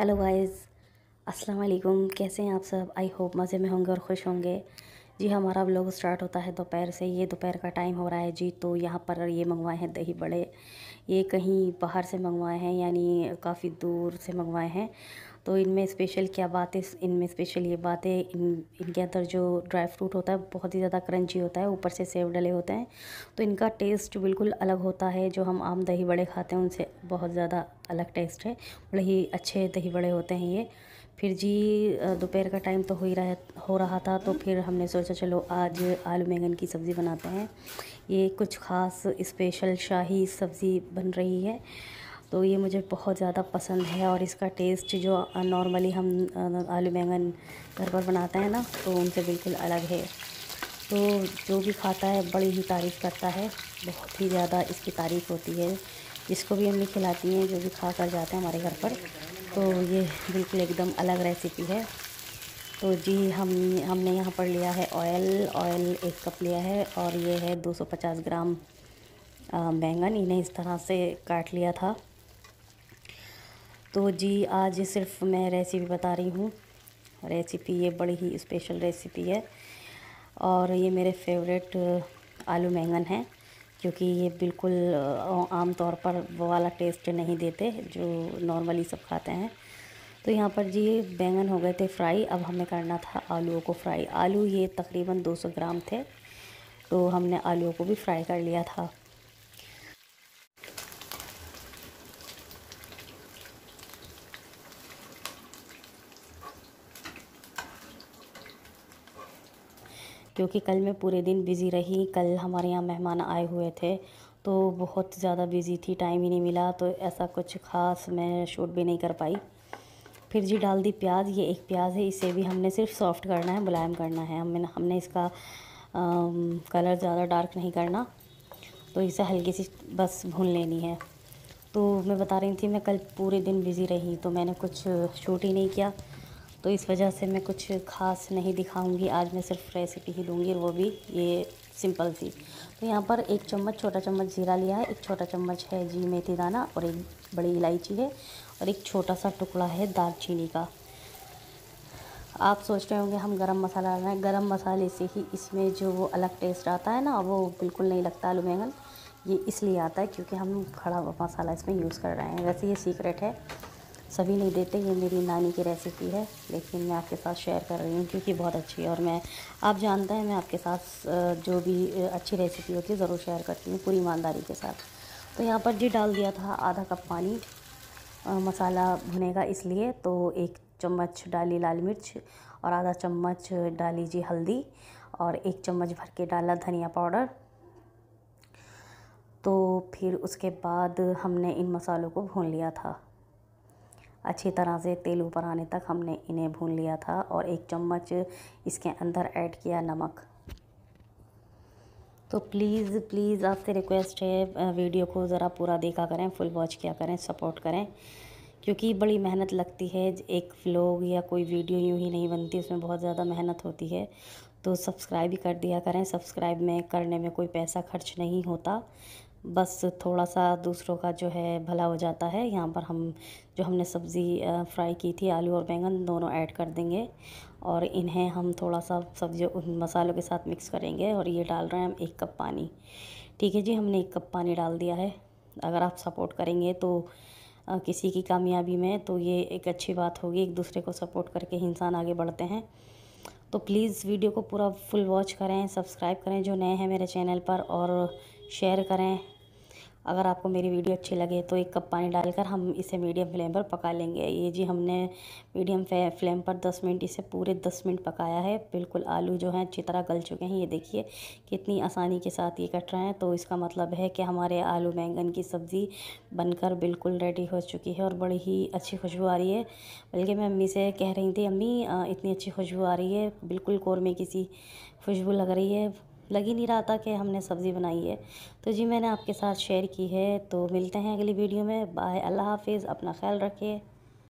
Hello guys अस्सलाम वालेकुम कैसे हैं आप सब? आई होप मज़े में होंगे और खुश होंगे। जी, हमारा ब्लॉग स्टार्ट होता है दोपहर से ये दोपहर का टाइम हो रहा है जी तो यहाँ पर ये मंगवाए हैं दही बड़े। ये कहीं बाहर से मंगवाए हैं, यानी काफ़ी दूर से मंगवाए हैं। तो इनमें स्पेशल क्या बात है इनमें स्पेशल ये बात है इन, इनके अंदर जो ड्राई फ्रूट होता है, बहुत ही ज़्यादा क्रंची होता है, ऊपर से सेव डले होते हैं। तो इनका टेस्ट बिल्कुल अलग होता है, जो हम आम दही बड़े खाते हैं, उनसे बहुत ज़्यादा अलग टेस्ट है। बड़े ही अच्छे दही बड़े होते हैं ये। फिर जी दोपहर का टाइम तो हो ही रहा, हो रहा था तो फिर हमने सोचा चलो आज आलू बैंगन की सब्ज़ी बनाते हैं। ये कुछ ख़ास स्पेशल शाही सब्ज़ी बन रही है। तो ये मुझे बहुत ज़्यादा पसंद है और इसका टेस्ट जो नॉर्मली हम आलू बैंगन घर पर बनाते हैं ना तो उनसे बिल्कुल अलग है। तो जो भी खाता है, बड़ी ही तारीफ़ करता है। बहुत ही ज़्यादा इसकी तारीफ़ होती है। जिसको भी अम्मी खिलाती हैं, जो भी खा कर जाते हैं हमारे घर पर। तो ये बिल्कुल एकदम अलग रेसिपी है। तो जी, हम, हमने यहाँ पर लिया है ऑयल। ऑयल एक कप लिया है और ये है 250 ग्राम बैंगन। इन्हें इस तरह से काट लिया था। तो जी, आज सिर्फ़ मैं रेसिपी बता रही हूँ। रेसिपी ये बड़ी ही स्पेशल रेसिपी है। और ये मेरे फेवरेट आलू बैंगन है क्योंकि ये बिल्कुल आम तौर पर वो वाला टेस्ट नहीं देते, जो नॉर्मली सब खाते हैं। तो यहाँ पर जी, बैंगन हो गए थे फ्राई अब हमें करना था आलूओं को फ्राई आलू ये तकरीबन 200 ग्राम थे तो हमने आलूओं को भी फ्राई कर लिया था। क्योंकि कल मैं पूरे दिन बिज़ी रही कल हमारे यहाँ मेहमान आए हुए थे तो बहुत ज़्यादा बिज़ी थी टाइम ही नहीं मिला तो ऐसा कुछ ख़ास मैं शूट भी नहीं कर पाई। फिर जी डाल दी प्याज ये एक प्याज है इसे भी हमने सिर्फ़ सॉफ्ट करना है मुलायम करना है हमने हमने इसका आ, कलर ज़्यादा डार्क नहीं करना तो इसे हल्की सी बस भून लेनी है। तो मैं बता रही थी मैं कल पूरे दिन बिज़ी रही तो मैंने कुछ शूट ही नहीं किया। तो इस वजह से मैं कुछ ख़ास नहीं दिखाऊँगी। आज मैं सिर्फ़ रेसिपी ही दूँगी, वो भी ये सिंपल सी। तो यहाँ पर एक चम्मच, छोटा चम्मच ज़ीरा लिया है, एक छोटा चम्मच है जी मेथी दाना और एक बड़ी इलायची है और एक छोटा सा टुकड़ा है दालचीनी का। आप सोच रहे होंगे, हम गरम मसाला डाल रहे हैं गरम मसाले से ही इसमें जो वो अलग टेस्ट आता है ना, वो बिल्कुल नहीं लगता आलू बैंगन। ये इसलिए आता है क्योंकि हम खड़ा मसाला इसमें यूज़ कर रहे हैं। वैसे ये सीक्रेट है। सभी नहीं देते, ये मेरी नानी की रेसिपी है, लेकिन मैं आपके साथ शेयर कर रही हूँ क्योंकि बहुत अच्छी है और मैं, आप जानते हैं, मैं आपके साथ जो भी अच्छी रेसिपी होती है, ज़रूर शेयर करती हूँ पूरी ईमानदारी के साथ। तो यहाँ पर जी डाल दिया था आधा कप पानी मसाला भुनेगा इसलिए तो एक चम्मच डाली लाल मिर्च और आधा चम्मच डाली जी हल्दी और एक चम्मच भर के डाला धनिया पाउडर। तो फिर उसके बाद हमने इन मसालों को भून लिया था। अच्छी तरह से तेल ऊपर आने तक हमने इन्हें भून लिया था और एक चम्मच इसके अंदर ऐड किया नमक। तो प्लीज़ प्लीज़ आपसे रिक्वेस्ट है वीडियो को ज़रा पूरा देखा करें फुल वॉच किया करें सपोर्ट करें, क्योंकि बड़ी मेहनत लगती है। एक व्लॉग या कोई वीडियो यूँ ही नहीं बनती, उसमें बहुत ज़्यादा मेहनत होती है। तो सब्सक्राइब ही कर दिया करें। सब्सक्राइब में करने में कोई पैसा खर्च नहीं होता। बस थोड़ा सा दूसरों का जो है भला हो जाता है। यहाँ पर हम, जो हमने सब्ज़ी फ्राई की थी, आलू और बैंगन, दोनों ऐड कर देंगे और इन्हें हम थोड़ा सा सब्ज़ी मसालों के साथ मिक्स करेंगे और ये डाल रहे हैं हम एक कप पानी। ठीक है जी, हमने एक कप पानी डाल दिया है। अगर आप सपोर्ट करेंगे तो किसी की कामयाबी में तो ये एक अच्छी बात होगी। एक दूसरे को सपोर्ट करके इंसान आगे बढ़ते हैं। तो प्लीज़ वीडियो को पूरा फुल वॉच करें, सब्सक्राइब करें जो नए हैं मेरे चैनल पर और शेयर करें। अगर आपको मेरी वीडियो अच्छी लगे तो एक कप पानी डालकर हम इसे मीडियम फ्लेम पर पका लेंगे। ये जी हमने मीडियम फ्लेम पर 10 मिनट, इसे पूरे 10 मिनट पकाया है। बिल्कुल आलू जो हैं अच्छी तरह गल चुके हैं। ये देखिए कितनी आसानी के साथ ये कट रहे हैं। तो इसका मतलब है कि हमारे आलू बैंगन की सब्ज़ी बनकर बिल्कुल रेडी हो चुकी है और बड़ी ही अच्छी खुशबू आ रही है। बल्कि मैं अम्मी से कह रही थी अम्मी इतनी अच्छी खुशबू आ रही है। बिल्कुल कौरमे की सी खुशबू लग रही है। लग ही नहीं रहा था कि हमने सब्ज़ी बनाई है। तो जी, मैंने आपके साथ शेयर की है। तो मिलते हैं अगली वीडियो में। बाय, अल्लाह हाफिज़। अपना ख्याल रखिए।